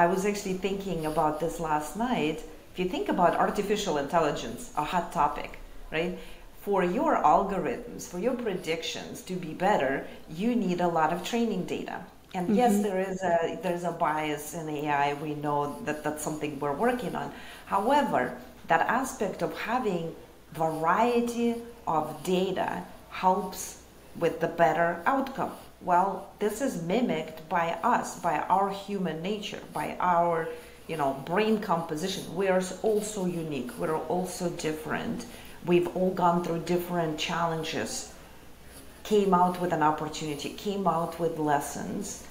I was actually thinking about this last night. If you think about artificial intelligence, a hot topic, right? For your algorithms, for your predictions to be better, you need a lot of training data. And mm-hmm. yes, there is a there's a bias in AI. We know that that's something we're working on. However, that aspect of having variety of data helps with the better outcome. Well, this is mimicked by us, by our human nature, by our you know brain composition. We are also unique. We're also different. We've all gone through different challenges came out with an opportunity, came out with lessons,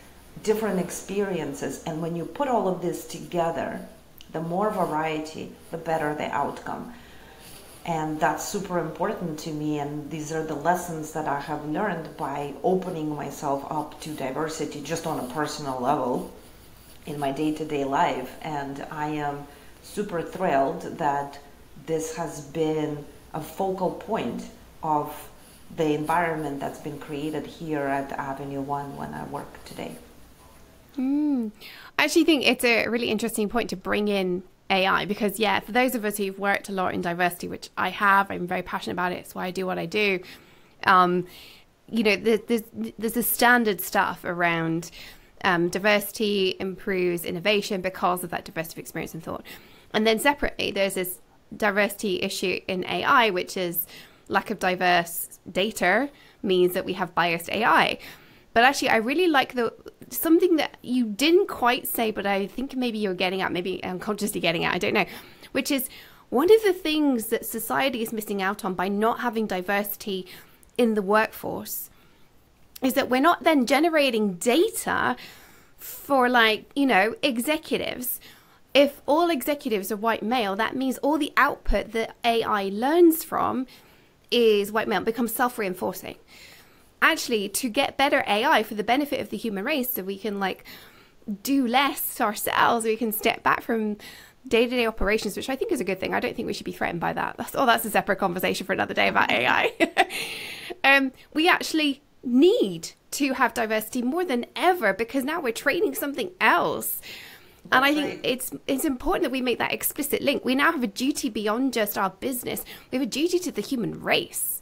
different experiences. And when you put all of this together, the more variety, the better the outcome. And that's super important to me. And these are the lessons that I have learned by opening myself up to diversity just on a personal level in my day to day life. And I am super thrilled that this has been a focal point of the environment that's been created here at Avenue One when I work today. Mm. I actually think it's a really interesting point to bring in AI because, yeah, for those of us who've worked a lot in diversity, which I have, I'm very passionate about it. It's why I do what I do. Um, you know, there's, there's a standard stuff around um, diversity improves innovation because of that diversity of experience and thought. And then separately, there's this diversity issue in AI, which is lack of diverse data means that we have biased AI. But actually, I really like the something that you didn't quite say, but I think maybe you're getting at, maybe unconsciously getting at, I don't know, which is one of the things that society is missing out on by not having diversity in the workforce is that we're not then generating data for like, you know, executives. If all executives are white male, that means all the output that AI learns from is white male, becomes self reinforcing actually to get better AI for the benefit of the human race so we can like do less ourselves, we can step back from day-to-day operations, which I think is a good thing. I don't think we should be threatened by that. That's oh, that's a separate conversation for another day about AI. um, we actually need to have diversity more than ever because now we're training something else. That's and I think right. it's it's important that we make that explicit link. We now have a duty beyond just our business. We have a duty to the human race.